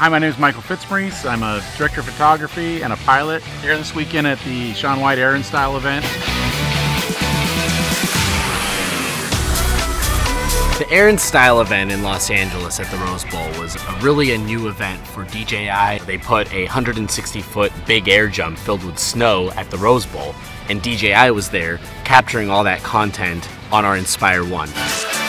Hi, my name is Michael Fitzmaurice. I'm a director of photography and a pilot here this weekend at the Shaun White Air+Style event. The Air+Style event in Los Angeles at the Rose Bowl was a really a new event for DJI. They put a 160 foot big air jump filled with snow at the Rose Bowl, and DJI was there capturing all that content on our Inspire 1.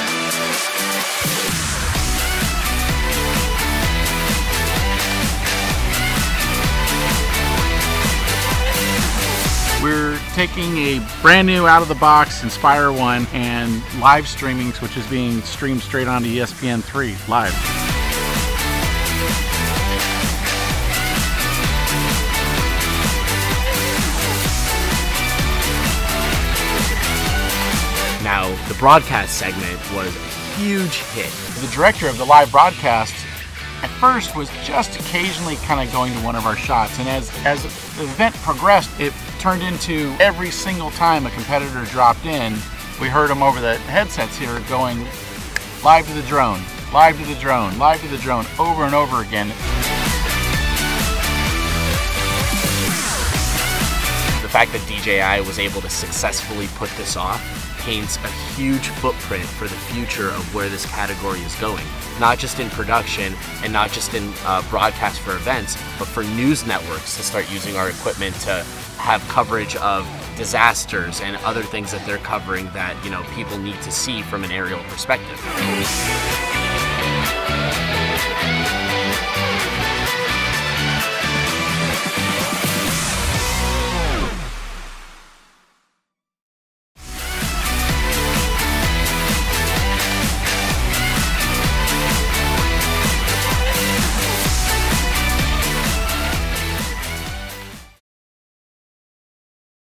Taking a brand new out of the box Inspire 1 and live streaming, which is being streamed straight onto ESPN 3 live. Now, the broadcast segment was a huge hit. The director of the live broadcast first was just occasionally kind of going to one of our shots and as as the event progressed it turned into every single time a competitor dropped in we heard them over the headsets here going live to the drone live to the drone live to the drone over and over again fact that DJI was able to successfully put this off paints a huge footprint for the future of where this category is going. Not just in production and not just in uh, broadcast for events, but for news networks to start using our equipment to have coverage of disasters and other things that they're covering that you know people need to see from an aerial perspective.